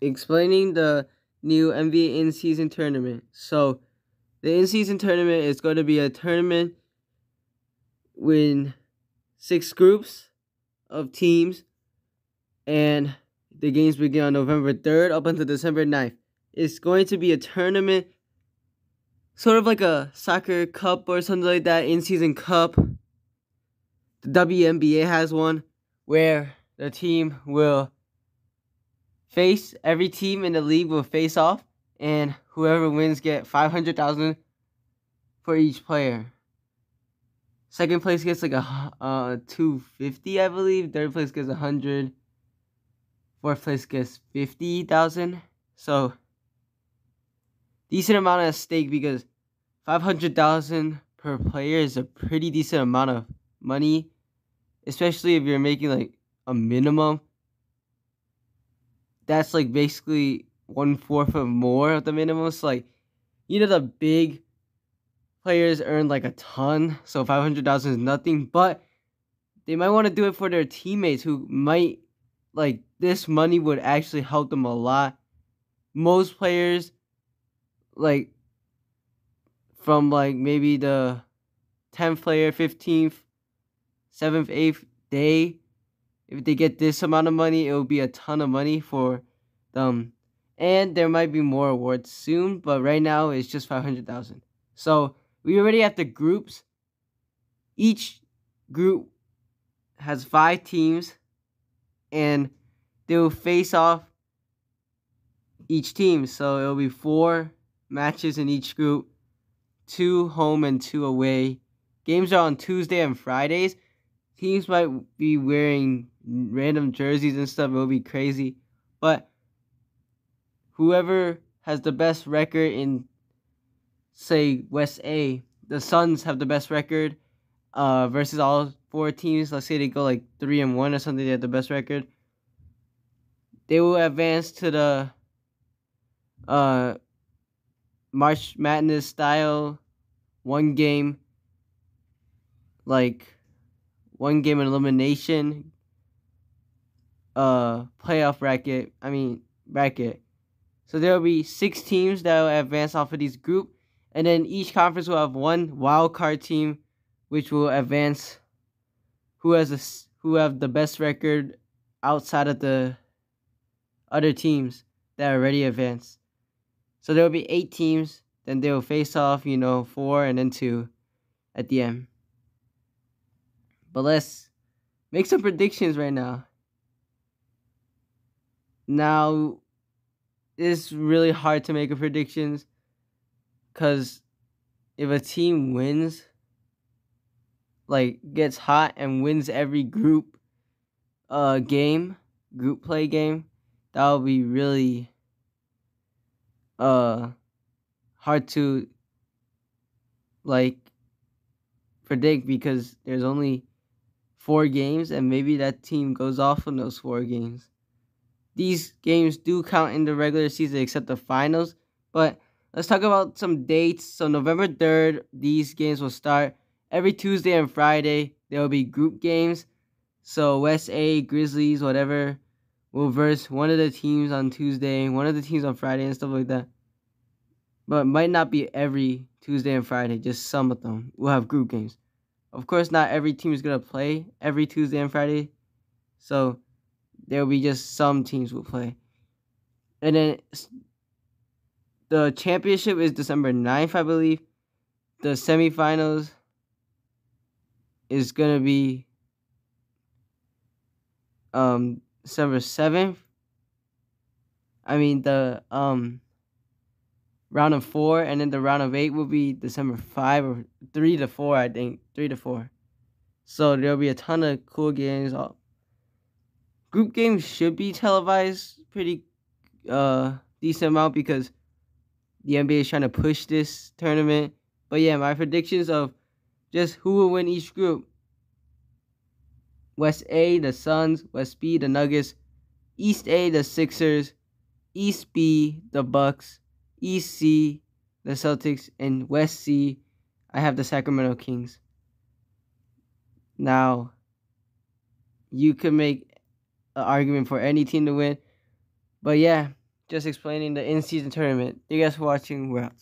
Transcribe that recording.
explaining the new NBA in season tournament. So, the in season tournament is going to be a tournament with six groups of teams, and the games begin on November 3rd up until December 9th. It's going to be a tournament, sort of like a soccer cup or something like that, in season cup. The WNBA has one where the team will face every team in the league will face off and whoever wins get 500,000 for each player. Second place gets like a uh 250, I believe. Third place gets 100. Fourth place gets 50,000. So decent amount at stake because 500,000 per player is a pretty decent amount of money, especially if you're making like a minimum. That's like basically one fourth of more of the minimum. So like, you know, the big players earn like a ton, so five hundred thousand is nothing. But they might want to do it for their teammates who might like this money would actually help them a lot. Most players, like from like maybe the tenth player, fifteenth, seventh, eighth day, if they get this amount of money, it will be a ton of money for them. And there might be more awards soon, but right now it's just 500,000. So we already have the groups. Each group has five teams, and they will face off each team. So it'll be four matches in each group, two home and two away. Games are on Tuesday and Fridays. Teams might be wearing random jerseys and stuff. It'll be crazy. But whoever has the best record in say West A, the Suns have the best record uh, versus all four teams. Let's say they go like three and one or something. They have the best record. They will advance to the uh, March Madness style one game, like one game elimination uh playoff bracket. I mean bracket. So there will be six teams that will advance off of these group and then each conference will have one wild card team, which will advance. Who has a who have the best record outside of the other teams that already advanced. So there will be eight teams. Then they will face off. You know, four and then two, at the end. But let's make some predictions right now. Now, it's really hard to make a predictions because if a team wins, like gets hot and wins every group uh game, group play game, that would be really uh hard to like predict because there's only four games and maybe that team goes off in those four games. These games do count in the regular season except the finals, but Let's talk about some dates. So November 3rd, these games will start. Every Tuesday and Friday, there will be group games. So West A, Grizzlies, whatever, will verse one of the teams on Tuesday, one of the teams on Friday, and stuff like that. But might not be every Tuesday and Friday, just some of them will have group games. Of course, not every team is going to play every Tuesday and Friday. So there will be just some teams will play. And then the championship is December 9th, I believe. The semifinals is gonna be um December 7th. I mean the um round of four and then the round of eight will be December five or three to four, I think. Three to four. So there'll be a ton of cool games. Group games should be televised pretty uh decent amount because the NBA is trying to push this tournament. But yeah, my predictions of just who will win each group. West A, the Suns. West B, the Nuggets. East A, the Sixers. East B, the Bucks. East C, the Celtics. And West C, I have the Sacramento Kings. Now, you can make an argument for any team to win. But yeah, just explaining the in-season tournament. Thank you guys for watching. We're out.